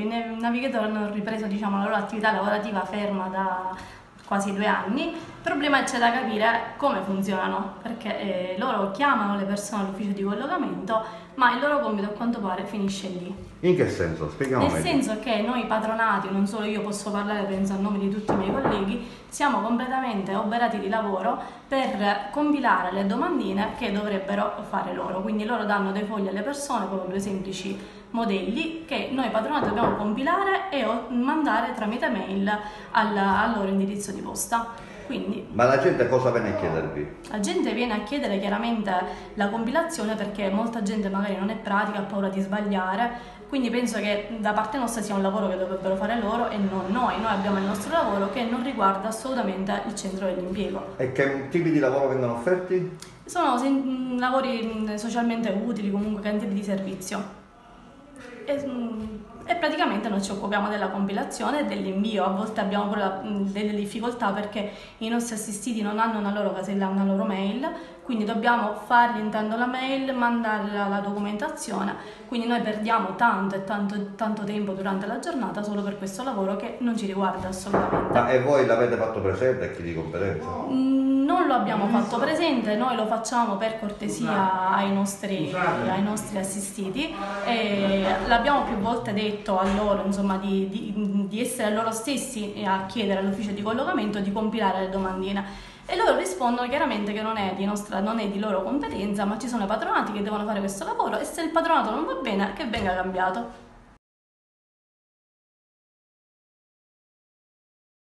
I navigator hanno ripreso diciamo, la loro attività lavorativa ferma da quasi due anni. Il problema è c'è da capire come funzionano, perché eh, loro chiamano le persone all'ufficio di collocamento, ma il loro compito a quanto pare finisce lì. In che senso? Spieghiamo Nel meglio. senso che noi patronati, non solo io posso parlare, penso a nome di tutti i miei colleghi, siamo completamente oberati di lavoro per compilare le domandine che dovrebbero fare loro. Quindi loro danno dei fogli alle persone con due semplici modelli che noi patronati dobbiamo compilare e mandare tramite mail al, al loro indirizzo di posta. Quindi Ma la gente cosa viene a chiedervi? la gente viene a chiedere chiaramente la compilazione perché molta gente magari non è pratica, ha paura di sbagliare, quindi penso che da parte nostra sia un lavoro che dovrebbero fare loro e non noi. Noi abbiamo il nostro lavoro che non riguarda assolutamente il centro dell'impiego. E che tipi di lavoro vengono offerti? Sono lavori mh, socialmente utili, comunque cantieri di servizio. E, mh, e praticamente noi ci occupiamo della compilazione e dell'invio. A volte abbiamo pure la- mh, delle difficoltà perché i nostri assistiti non hanno una loro casella, una loro mail, quindi dobbiamo fargli intanto la mail, mandare la, documentazione, quindi noi perdiamo tanto e tanto, tanto tempo durante la giornata solo per questo lavoro che non ci riguarda assolutamente. Ma e voi l'avete fatto presente a chi di competenza? Mm, abbiamo fatto presente, noi lo facciamo per cortesia ai nostri, ai nostri assistiti e l'abbiamo più volte detto a loro insomma, di, di- di essere loro stessi a chiedere all'ufficio di collocamento di compilare le domandine. E loro rispondono chiaramente che non è, di nostra, non è di loro competenza, ma ci sono i patronati che devono fare questo lavoro e se il patronato non va bene che venga cambiato.